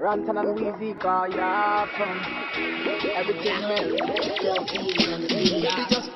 Rantan and Weezy, uh, call ya from everything man. Baby, just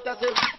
tá sendo...